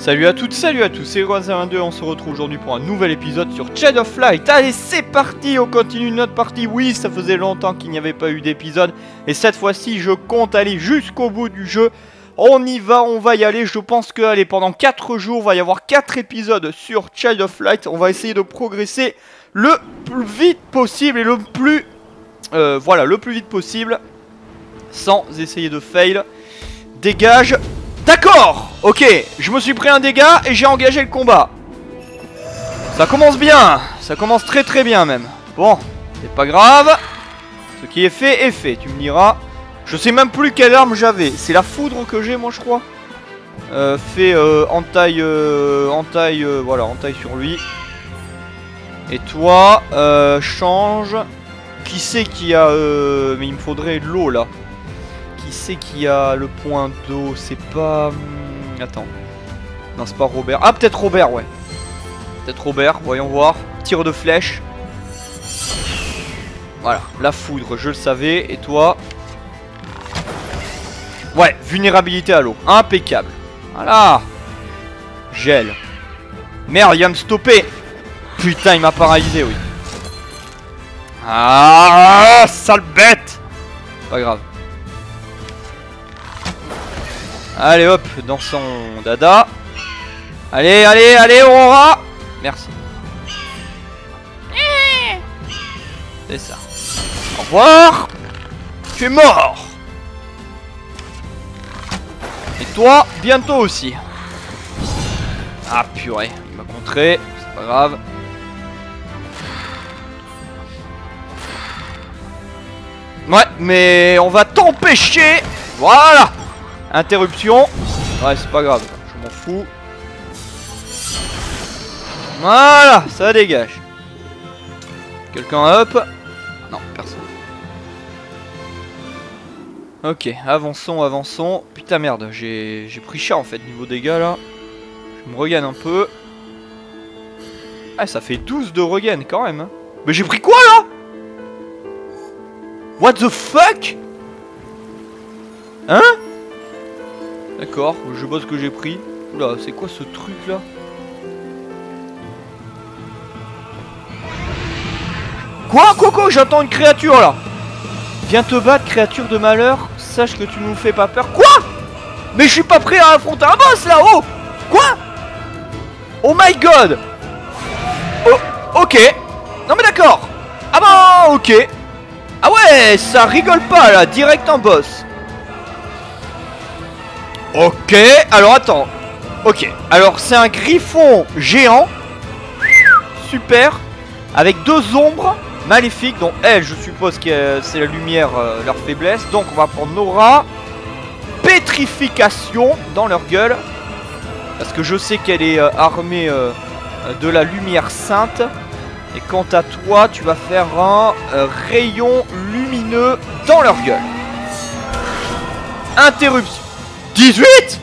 Salut à toutes, salut à tous, c'est Rosin22, on se retrouve aujourd'hui pour un nouvel épisode sur Child of Light. Allez, c'est parti, on continue notre partie. Oui, ça faisait longtemps qu'il n'y avait pas eu d'épisode. Et cette fois-ci, je compte aller jusqu'au bout du jeu. On y va, on va y aller. Je pense que, allez, pendant 4 jours, il va y avoir 4 épisodes sur Child of Light. On va essayer de progresser le plus vite possible et le plus... Euh, voilà, le plus vite possible. Sans essayer de fail. Dégage D'accord Ok, je me suis pris un dégât et j'ai engagé le combat. Ça commence bien, ça commence très très bien même. Bon, c'est pas grave. Ce qui est fait est fait, tu me diras. Je sais même plus quelle arme j'avais. C'est la foudre que j'ai moi je crois. Euh, fait euh, en taille, euh, euh, voilà, en taille sur lui. Et toi, euh, change. Qui c'est qui a... Mais il me faudrait de l'eau là. Qui c'est qui a le point d'eau C'est pas... hum, Attends. Non, c'est pas Robert. Ah, peut-être Robert, ouais. Peut-être Robert, voyons voir. Tir de flèche. Voilà, la foudre, je le savais. Et toi? Ouais, vulnérabilité à l'eau. Impeccable. Voilà. Gel. Merde, il vient me stopper. Putain, il m'a paralysé, oui. Ah, sale bête Pas grave. Allez hop, dans son dada. Allez, allez, allez, Aurora Merci. C'est ça. Au revoir Tu es mort Et toi, bientôt aussi. Ah purée, il m'a contré, c'est pas grave. Ouais, mais on va t'empêcher Voilà Interruption. Ouais, c'est pas grave, je m'en fous. Voilà, ça dégage. Quelqu'un up Non, personne. Ok, avançons, avançons. Putain merde, j'ai pris cher en fait niveau dégâts là. Je me regagne un peu. Ah, ça fait 12 de regain quand même. hein. Mais j'ai pris quoi là? What the fuck? Hein? D'accord, je vois ce que j'ai pris. Oula, c'est quoi ce truc là? Quoi? Quoi J'entends une créature là! Viens te battre, créature de malheur. Sache que tu nous fais pas peur. Quoi? Mais je suis pas prêt à affronter un boss là Oh! Quoi? Oh my god! Oh, ok. Non mais d'accord. Ah bah ok. Ah ouais, ça rigole pas là, direct en boss Ok, alors attends. Ok, alors c'est un griffon géant. Super. Avec deux ombres maléfiques dont elle, je suppose que c'est la lumière euh, leur faiblesse. Donc on va prendre Nora. Pétrification dans leur gueule. Parce que je sais qu'elle est euh, armée euh, de la lumière sainte. Et quant à toi, tu vas faire un rayon lumineux dans leur gueule. Interruption 18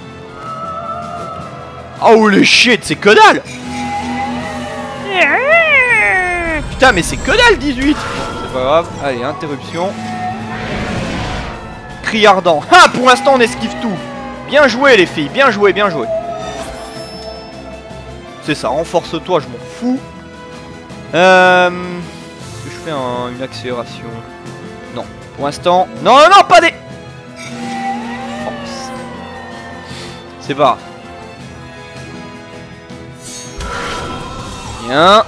Oh les shit, c'est que dalle Putain mais c'est que dalle 18 C'est pas grave, allez interruption. Cri ardent. Ah pour l'instant on esquive tout. Bien joué les filles, bien joué, bien joué. C'est ça, renforce-toi, je m'en fous. Euh... Est-ce que je fais un- une accélération? Non, pour l'instant... Non, non, non, pas des... C'est pas. Bien.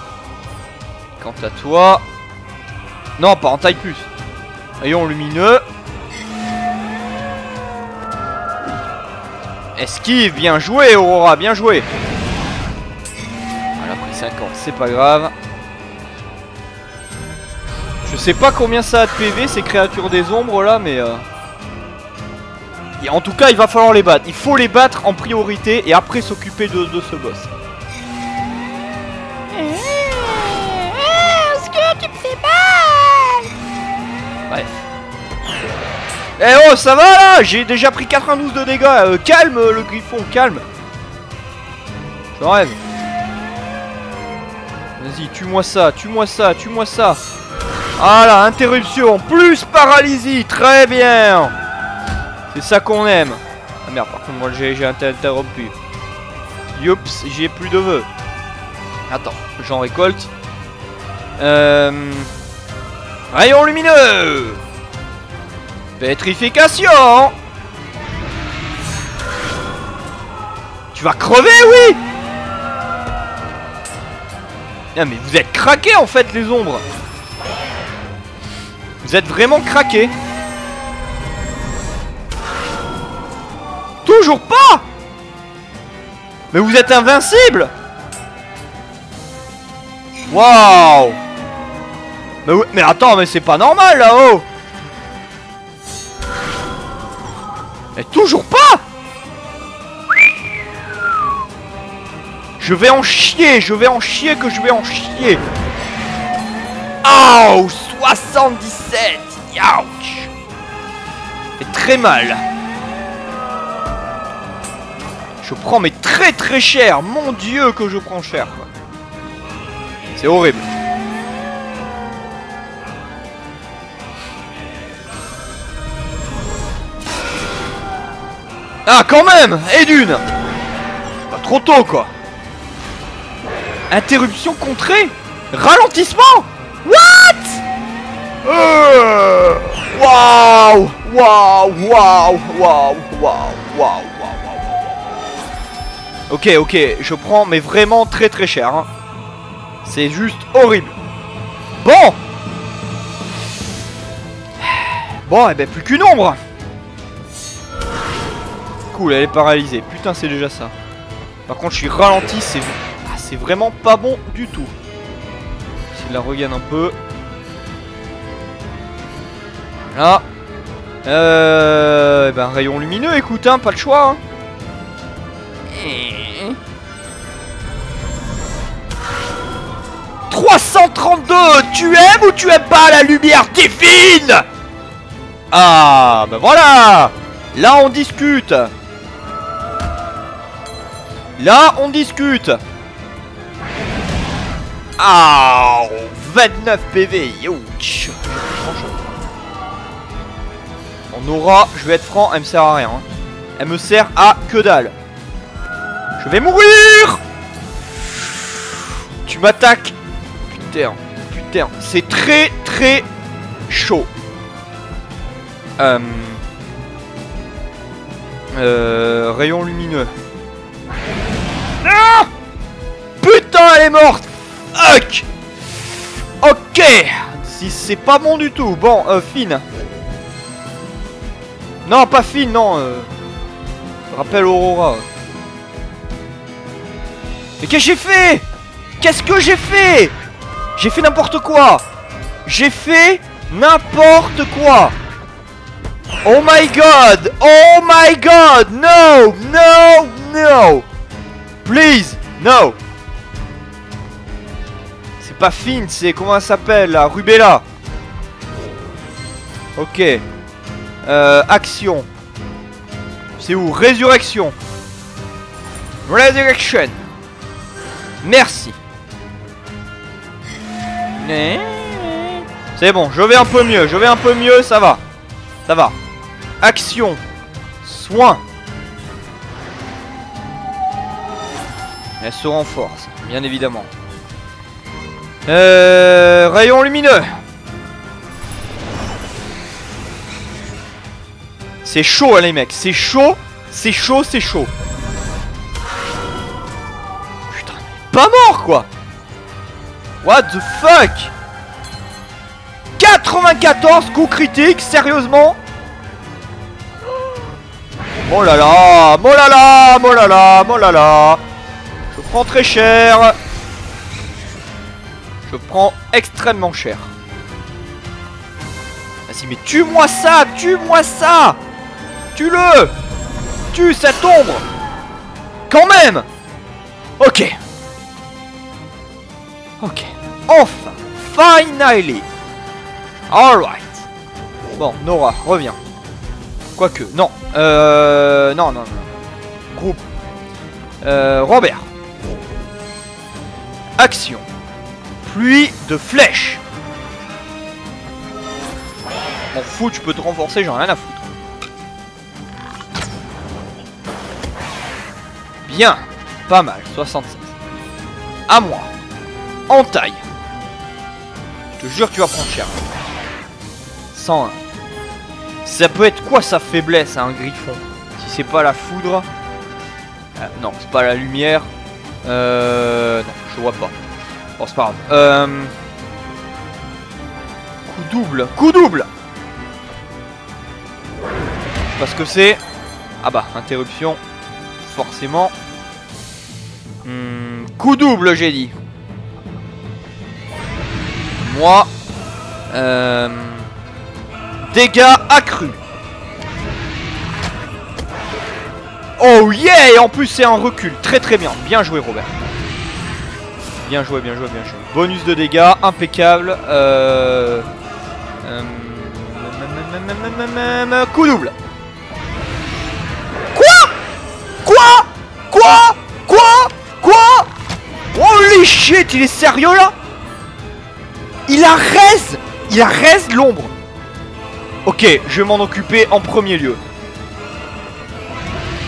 Quant à toi... Non, pas en taille plus. Rayon lumineux. Esquive, bien joué Aurora, bien joué. A pris 50, c'est pas grave. Je sais pas combien ça a de PV ces créatures des ombres là, mais... euh, et en tout cas, il va falloir les battre. Il faut les battre en priorité et après s'occuper de, de ce boss. Bref. Eh oh, ça va là J'ai déjà pris 92 de dégâts. Euh, calme euh, le griffon, calme. Je rêve. Vas-y, tue-moi ça, tue-moi ça, tue-moi ça. Voilà, interruption, plus paralysie, très bien. C'est ça qu'on aime. Ah merde, par contre, moi j'ai interrompu. Youps, j'ai plus de vœux. Attends, j'en récolte. Euh... Rayon lumineux Pétrification Tu vas crever, oui Ah mais vous êtes craqués en fait les ombres Vous êtes vraiment craqués Toujours pas! Mais vous êtes invincible! Waouh! Mais, mais attends, mais c'est pas normal là-haut! Mais toujours pas! Je vais en chier, je vais en chier que je vais en chier! Oh 77 Ouch! Fait très mal Je prends mais très très cher Mon dieu que je prends cher C'est horrible. Ah, quand même! Et d'une! Pas trop tôt, quoi. Interruption contrée! Ralentissement! What! Euh, Waouh Waouh Waouh Waouh Waouh Waouh Ok, ok, je prends, mais vraiment très très cher. Hein. C'est juste horrible. Bon Bon, et eh ben plus qu'une ombre elle est paralysée. Putain, c'est déjà ça. Par contre, je suis ralenti, c'est ah, vraiment pas bon du tout. Si la regagne un peu. Là. Euh, ben, rayon lumineux, écoute, hein, pas le choix. Hein. 332 Tu aimes ou tu aimes pas la lumière divine? Ah, ben voilà Là, on discute Là, on discute Ah 29 PV Youch On aura, je vais être franc, elle me sert à rien. Hein. Elle me sert à que dalle. Je vais mourir Tu m'attaques Putain, putain, c'est très très chaud. Euh... Euh, rayon lumineux. Ah Putain, elle est morte Ok Si c'est pas bon du tout. Bon, euh, fine. Non, pas fine, non. Euh... Rappelle Aurora. Mais qu'est-ce que j'ai fait? Qu'est-ce que j'ai fait? J'ai fait n'importe quoi J'ai fait n'importe quoi Oh my god Oh my god No No No Please No C'est pas fine, c'est... Comment elle s'appelle là Rubella Ok. Euh, action. C'est où? Résurrection. Resurrection. Merci. C'est bon, je vais un peu mieux, je vais un peu mieux, ça va. Ça va. Action. Soin. Elle se renforce, bien évidemment. Euh, rayon lumineux. C'est chaud hein, les mecs, c'est chaud, c'est chaud, c'est chaud. Putain, pas mort quoi What the fuck? 94 coups critiques, sérieusement? Oh là là, oh là là, oh là là, oh là là. Je prends très cher. Je prends extrêmement cher. Vas-y, mais tue-moi ça Tue-moi ça. Tue-le. Tue cette ombre. Quand même. Ok. Ok. Enfin Finally Alright. Bon, Nora, reviens. Quoique, non. Euh... Non, non, non. Groupe. Euh, Robert. Action. Pluie de flèches. M'en fous, tu peux te renforcer, j'en ai rien à foutre. Bien. Pas mal, 76. À moi. En taille. Je te jure, tu vas prendre cher. 101. Ça peut être quoi sa faiblesse à un griffon? Si c'est pas la foudre? Euh, non, c'est pas la lumière. Euh. Non, je vois pas. Bon, c'est pas grave. Euh. Coup double. Coup double Parce que c'est. Ah bah, interruption. Forcément. Hmm, coup double, j'ai dit. Moi. Euh. Dégâts accrus. Oh yeah Et en plus c'est un recul. Très très bien. Bien joué Robert. Bien joué, bien joué, bien joué. Bonus de dégâts, impeccable. Euh... euh coup double. Quoi? Quoi? Quoi? Quoi? Quoi? Holy shit, il est sérieux là? Il a raise Il a l'ombre Ok, je vais m'en occuper en premier lieu.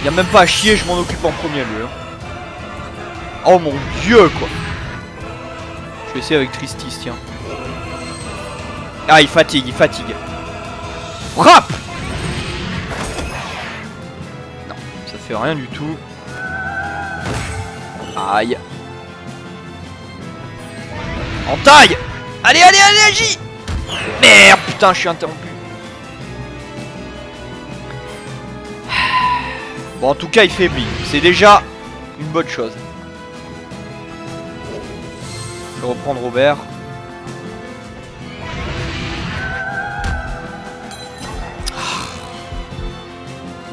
Y a même pas à chier, je m'en occupe en premier lieu. Hein. Oh mon dieu, quoi. Je vais essayer avec Tristis, tiens. Ah, il fatigue, il fatigue. Frappe Non, ça fait rien du tout. Aïe. En taille Allez, allez, allez, agis Merde, putain, je suis interrompu. Bon, en tout cas, il faiblit. C'est déjà une bonne chose. Je vais reprendre Robert.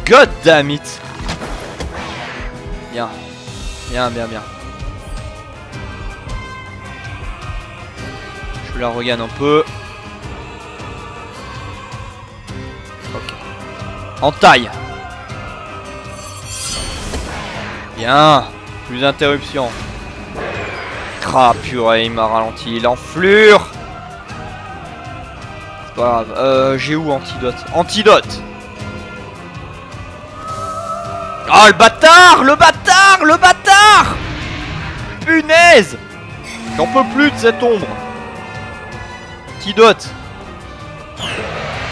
God damn it Bien. Bien, bien, bien. Je la regarde un peu. Ok. En taille Bien. Plus d'interruptions. Ah purée, il m'a ralenti. L'enflure C'est pas grave. Euh, j'ai où antidote? Antidote Oh le bâtard Le bâtard Le bâtard Punaise J'en peux plus de cette ombre.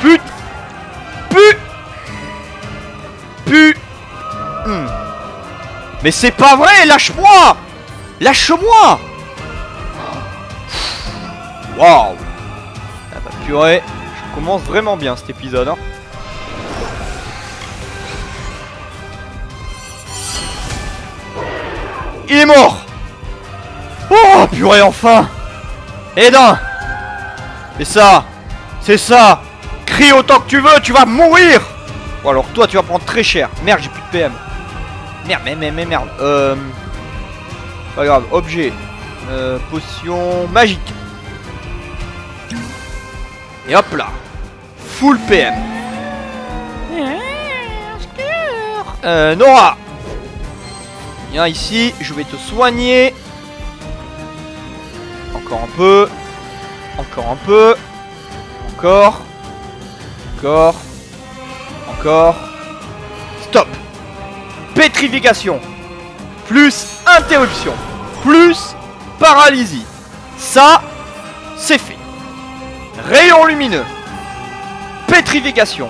Put. Pu Pu hmm. Mais c'est pas vrai, lâche-moi. Lâche-moi. Waouh. Ah bah purée, je commence vraiment bien cet épisode. Hein. Il est mort. Oh purée enfin. Et d'un C'est ça C'est ça Crie autant que tu veux, tu vas mourir Ou alors toi tu vas prendre très cher. Merde, j'ai plus de PM. Merde, mais, mais, mais merde. Euh... Pas grave, objet. Euh, potion magique. Et hop là. Full PM. Euh, Nora. Viens ici, je vais te soigner. Encore un peu. Encore un peu. Encore. Encore. Encore. Stop. Pétrification. Plus interruption. Plus paralysie. Ça, c'est fait. Rayon lumineux. Pétrification.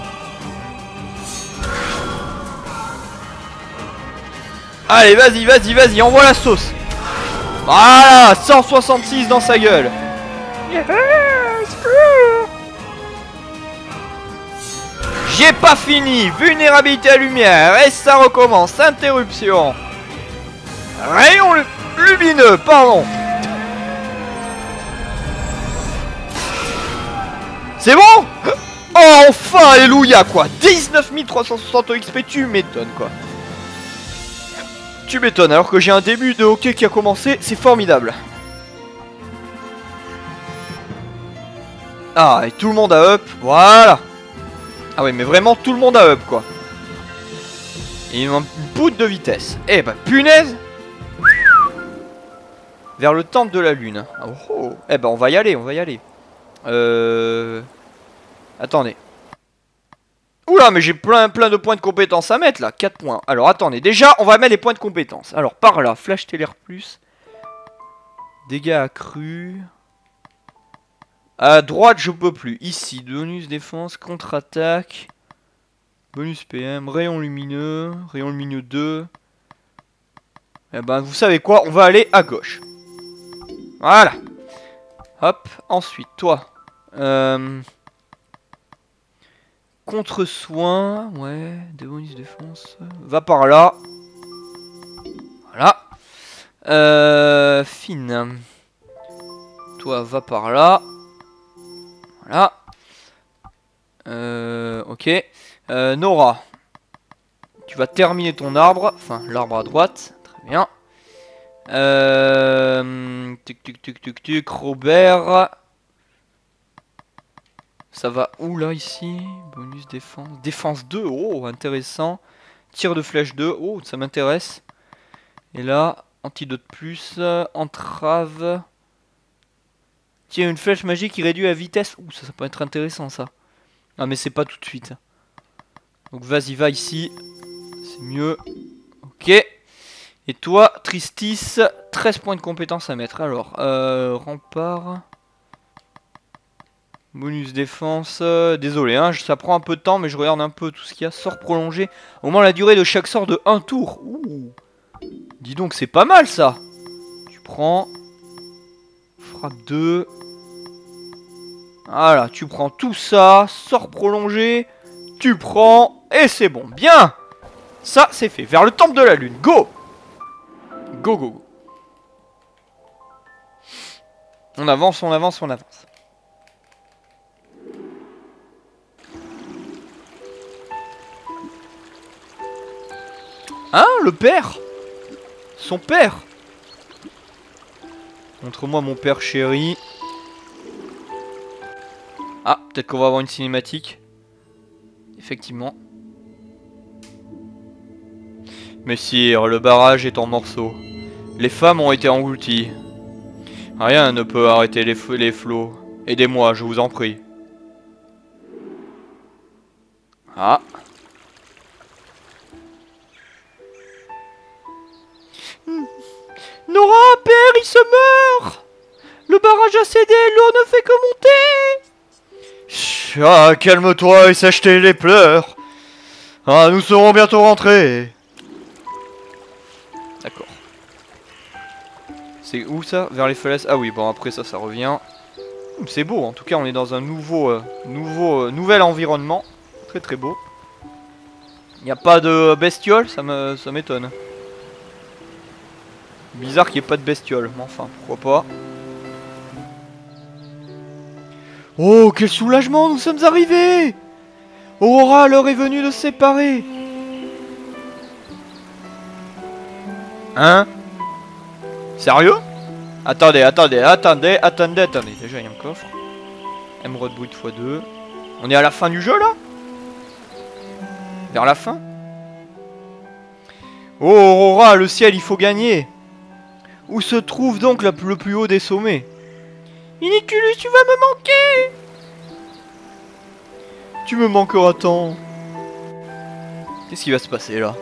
Allez, vas-y, vas-y, vas-y, envoie la sauce. Voilà, 166 dans sa gueule. J'ai pas fini. Vulnérabilité à lumière. Et ça recommence. Interruption. Rayon lumineux, pardon. C'est bon? Oh, enfin, alléluia, quoi 19 360 XP, tu m'étonnes, quoi. Tu m'étonnes, alors que j'ai un début de hockey qui a commencé, c'est formidable. Ah, et tout le monde a up, voilà ah ouais, mais vraiment tout le monde a up, quoi. Et il manque une poutre de vitesse. Eh bah, punaise Vers le temple de la lune. Oh, oh. Eh bah, on va y aller, on va y aller. Euh... Attendez. Oula, mais j'ai plein, plein de points de compétences à mettre là. 4 points. Alors attendez, déjà, on va mettre les points de compétences. Alors par là, flash Teller plus. Dégâts accrus. À droite, je peux plus. Ici, bonus défense, contre-attaque. Bonus PM, rayon lumineux, rayon lumineux 2. Eh ben, vous savez quoi On va aller à gauche. Voilà. Hop, ensuite, toi. Euh... Contre-soin, ouais, des bonus défense. Va par là. Voilà. Euh, fine. Toi, va par là. Voilà. Euh, ok. Euh, Nora. Tu vas terminer ton arbre. Enfin, l'arbre à droite. Très bien. Euh, tuc, tuc, tuc, tuc, tuc. Robert. Ça va où là ici? Bonus défense. Défense 2, oh intéressant. Tir de flèche 2, oh ça m'intéresse. Et là, antidote plus, entrave. Tiens, une flèche magique qui réduit la vitesse. Ouh, ça, peut être intéressant ça. Ah mais c'est pas tout de suite. Donc vas-y, va ici. C'est mieux. Ok. Et toi, Tristis, 13 points de compétence à mettre. Alors, euh, rempart. Bonus défense, euh, désolé, hein, ça prend un peu de temps, mais je regarde un peu tout ce qu'il y a. Sort prolongé, au moins la durée de chaque sort de un tour. Ouh. Dis donc, c'est pas mal ça. Tu prends, frappe 2. Voilà, tu prends tout ça, sort prolongé, tu prends, et c'est bon. Bien Ça, c'est fait. Vers le temple de la lune, go Go, go, go. On avance, on avance, on avance. Hein Le père? Son père? Montre-moi mon père chéri. Ah, peut-être qu'on va avoir une cinématique. Effectivement. Messire, le barrage est en morceaux. Les femmes ont été englouties. Rien ne peut arrêter les, les flots. Aidez-moi, je vous en prie. Ah. Nora, il se meurt Le barrage a cédé, l'eau ne fait que monter Ah, calme-toi et sache les pleurs Ah, nous serons bientôt rentrés D'accord. C'est où ça? Vers les falaises? Ah oui, bon après ça, ça revient. C'est beau, en tout cas on est dans un nouveau, euh, nouveau euh, nouvel environnement. Très très beau. Il n'y a pas de bestiole, ça m'étonne. Bizarre qu'il n'y ait pas de bestiole, mais enfin, pourquoi pas. Oh, quel soulagement, nous sommes arrivés Aurora, l'heure est venue de se séparer Hein? Sérieux? Attendez, attendez, attendez, attendez, attendez. Déjà, il y a un coffre. Emerald Brut x2. On est à la fin du jeu, là? Vers la fin? Oh, Aurora, le ciel, il faut gagner où se trouve donc le plus haut des sommets? Iniculus, tu vas me manquer Tu me manqueras tant. Qu'est-ce qui va se passer là?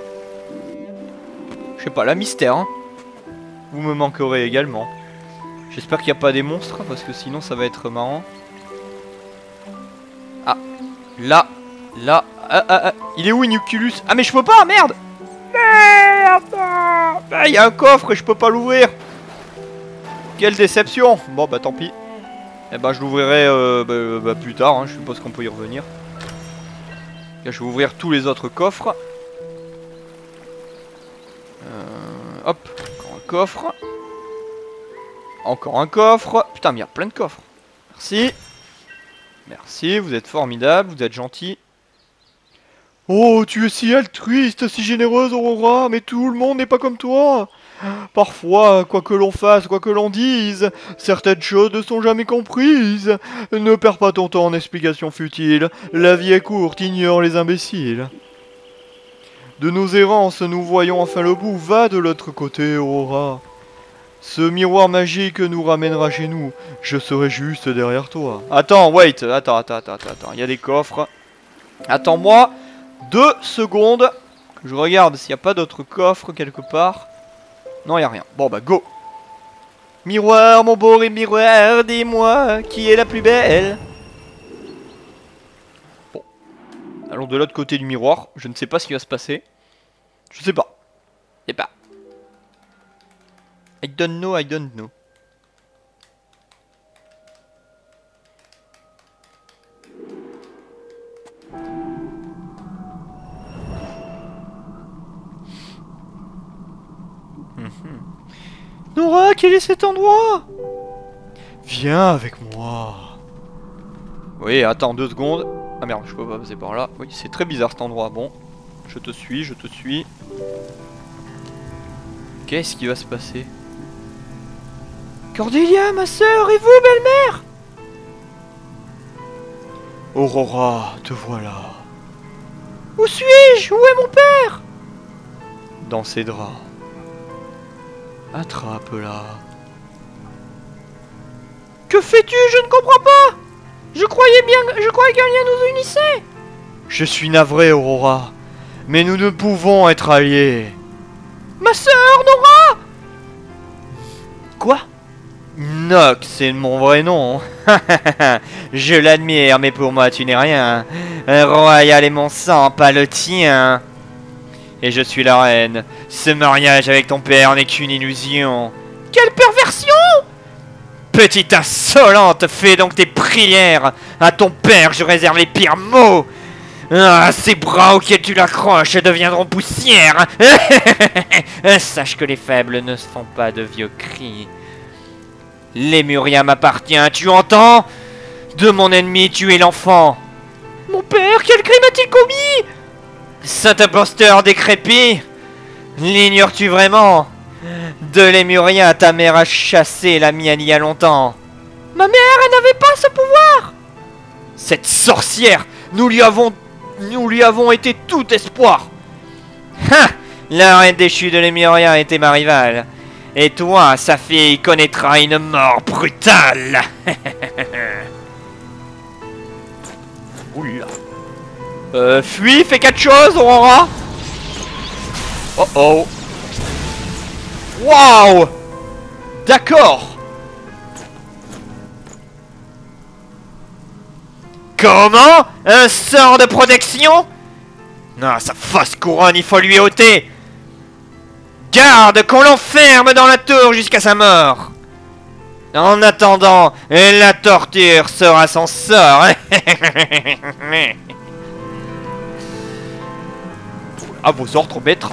Je sais pas, la mystère. Hein Vous me manquerez également. J'espère qu'il n'y a pas des monstres, parce que sinon ça va être marrant. Ah, là, là, ah, ah, ah. il est où Iniculus Ah mais je peux pas, merde ah, il y a un coffre et je peux pas l'ouvrir Quelle déception Bon bah tant pis. Eh bah je l'ouvrirai euh, bah, bah, plus tard, hein. je suppose qu'on peut y revenir. Je vais ouvrir tous les autres coffres. Euh, hop, encore un coffre. Encore un coffre. Putain mais il y a plein de coffres. Merci. Merci, vous êtes formidable, vous êtes gentil. Oh, tu es si altruiste, si généreuse, Aurora, mais tout le monde n'est pas comme toi. Parfois, quoi que l'on fasse, quoi que l'on dise, certaines choses ne sont jamais comprises. Ne perds pas ton temps en explications futiles. La vie est courte, ignore les imbéciles. De nos errances, nous voyons enfin le bout. Va de l'autre côté, Aurora. Ce miroir magique nous ramènera chez nous. Je serai juste derrière toi. Attends, wait. Attends, attends, attends, attends. Il y a des coffres. Attends-moi. Deux secondes. Je regarde s'il n'y a pas d'autres coffres quelque part. Non, il n'y a rien. Bon, bah, go. Miroir, mon beau miroir, dis-moi qui est la plus belle? Bon. Allons de l'autre côté du miroir. Je ne sais pas ce qui va se passer. Je sais pas. Je sais pas. I don't know, I don't know. Nora, quel est cet endroit? Viens avec moi. Oui, attends deux secondes. Ah merde, je peux pas passer par là. Oui, c'est très bizarre cet endroit. Bon, je te suis, je te suis. Qu'est-ce qui va se passer? Cordelia, ma sœur, et vous, belle-mère? Aurora, te voilà. Où suis-je? Où est mon père? Dans ses draps. Attrape-la. Que fais-tu? Je ne comprends pas Je croyais bien, je croyais qu'un lien nous unissait Je suis navré, Aurora. Mais nous ne pouvons être alliés. Ma sœur, Nora Quoi? Nox, c'est mon vrai nom. je l'admire, mais pour moi, tu n'es rien. Royal est mon sang, pas le tien et je suis la reine. Ce mariage avec ton père n'est qu'une illusion. Quelle perversion Petite insolente, fais donc tes prières. À ton père, je réserve les pires mots. Ah, ces bras auxquels tu l'accroches deviendront poussière. Sache que les faibles ne se font pas de vieux cris. Lémuria m'appartient, tu entends? De mon ennemi, tu es l'enfant. Mon père, quel crime a-t-il commis? Saint imposteur décrépit. L'ignores-tu vraiment? De Lémuria, ta mère a chassé la mienne il y a longtemps. Ma mère, elle n'avait pas ce pouvoir! Cette sorcière Nous lui avons... Nous lui avons été tout espoir. Ha La reine déchue de Lémuria était ma rivale. Et toi, sa fille, connaîtra une mort brutale. Oula euh, fuis, fais quelque chose, Aurora. Oh oh Waouh D'accord. Comment? Un sort de protection? Non, sa fausse couronne, il faut lui ôter. Garde qu'on l'enferme dans la tour jusqu'à sa mort. En attendant, la torture sera son sort à vos ordres, maître.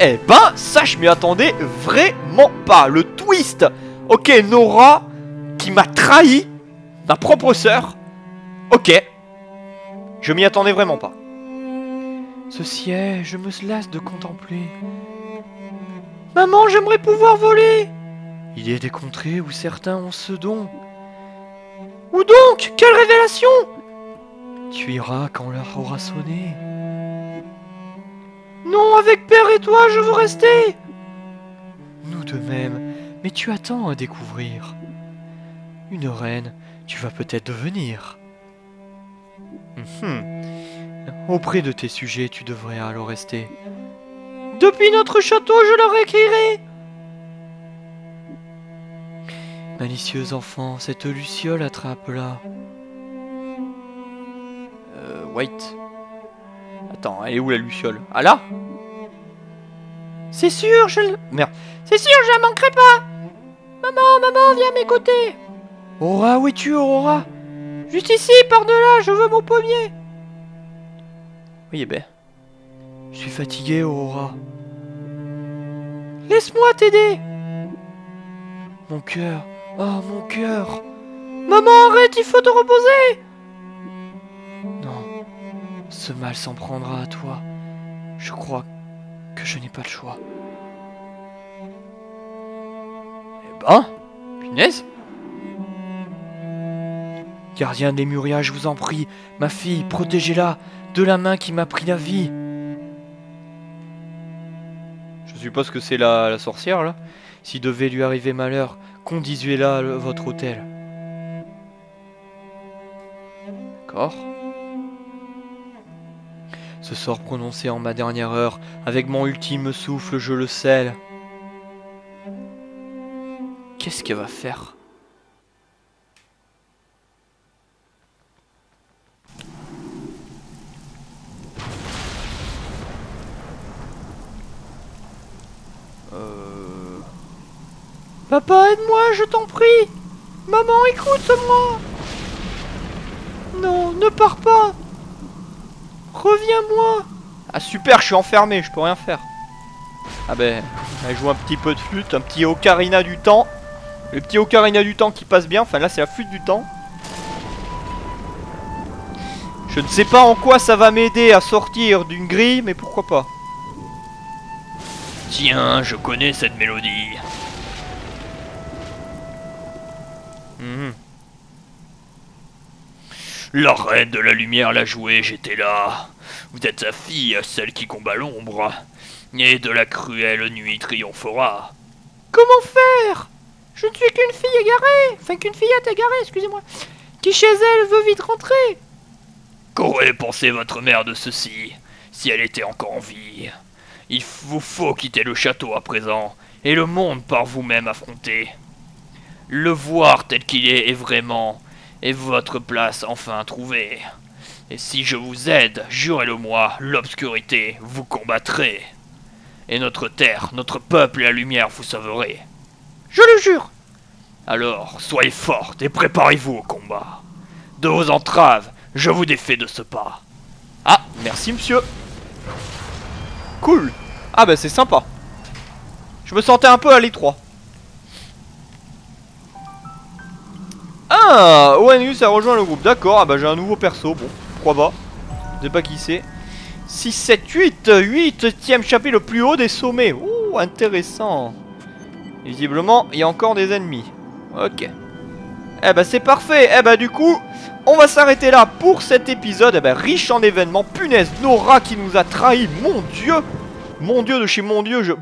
Eh ben, ça, je m'y attendais vraiment pas. Le twist Ok, Nora, qui m'a trahi, ma propre sœur. Ok. Je m'y attendais vraiment pas. Ce ciel, je me lasse de contempler. Maman, j'aimerais pouvoir voler. Il y a des contrées où certains ont ce don. Où donc Quelle révélation? Tu iras quand l'heure aura sonné. Non, avec Père et toi, je veux rester Nous de même, mais tu attends à découvrir. Une reine, tu vas peut-être devenir. Mhm. Auprès de tes sujets, tu devrais alors rester. Depuis notre château, je leur écrirai Malicieux enfant, cette luciole attrape-la. Euh, White. Attends, elle est où la luciole? Ah là? C'est sûr, je le... Merde. C'est sûr, je la manquerai pas. Maman, maman, viens à mes côtés Aura, où es-tu, Aurora? Juste ici, par-delà, je veux mon pommier. Oui, eh ben... Je suis fatigué, Aurora. Laisse-moi t'aider. Mon cœur, oh mon cœur. Maman, arrête, il faut te reposer. Ce mal s'en prendra à toi. Je crois que je n'ai pas le choix. Eh ben, punaise Gardien des Muria, je vous en prie, ma fille, protégez-la de la main qui m'a pris la vie. Je suppose que c'est la, la, sorcière, là. S'il devait lui arriver malheur, conduisez-la à votre hôtel. D'accord Ce sort prononcé en ma dernière heure, avec mon ultime souffle, je le scelle. Qu'est-ce qu'elle va faire Euh... Papa, aide-moi, je t'en prie. Maman, écoute-moi. Non, ne pars pas Reviens-moi Ah super, je suis enfermé, je peux rien faire. Ah ben, elle joue un petit peu de flûte, un petit ocarina du temps. Le petit ocarina du temps qui passe bien, enfin là c'est la flûte du temps. Je ne sais pas en quoi ça va m'aider à sortir d'une grille, mais pourquoi pas. Tiens, je connais cette mélodie. Mhm. La reine de la lumière l'a jouée, j'étais là. Vous êtes sa fille, celle qui combat l'ombre. Et de la cruelle nuit triomphera. Comment faire? Je ne suis qu'une fille égarée, enfin qu'une fillette égarée, excusez-moi, qui chez elle veut vite rentrer? Qu'aurait pensé votre mère de ceci, si elle était encore en vie? Il vous faut quitter le château à présent, et le monde par vous-même affronter. Le voir tel qu'il est est vraiment, et votre place enfin trouvée. Et si je vous aide, jurez-le-moi, l'obscurité vous combattrez. Et notre terre, notre peuple et la lumière vous sauverez. Je le jure. Alors, soyez forte et préparez-vous au combat. De vos entraves, je vous défais de ce pas. Ah, merci monsieur. Cool. Ah bah c'est sympa. Je me sentais un peu à l'étroit. Ah, Oanus a rejoint le groupe. D'accord, ah bah j'ai un nouveau perso. Bon, pourquoi pas. Je sais pas qui c'est. 6, 7, 8 8 e chapitre le plus haut des sommets. Ouh, intéressant. Visiblement, il y a encore des ennemis. Ok. Eh bah c'est parfait. Eh bah du coup, on va s'arrêter là pour cet épisode. Eh bah riche en événements. Punaise, Nora qui nous a trahis. Mon dieu. Mon dieu de chez mon dieu. Je...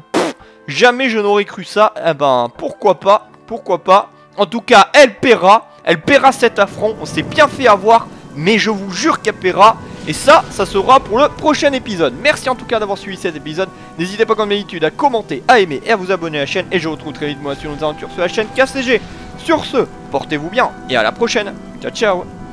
Jamais je n'aurais cru ça. Eh ben, pourquoi pas. Pourquoi pas. En tout cas, elle paiera. Elle paiera cet affront. On s'est bien fait avoir. Mais je vous jure qu'elle paiera. Et ça, ça sera pour le prochain épisode. Merci en tout cas d'avoir suivi cet épisode. N'hésitez pas comme d'habitude à commenter, à aimer et à vous abonner à la chaîne. Et je vous retrouve très vite moi sur nos aventures sur la chaîne KCG. Sur ce, portez-vous bien et à la prochaine. Ciao ciao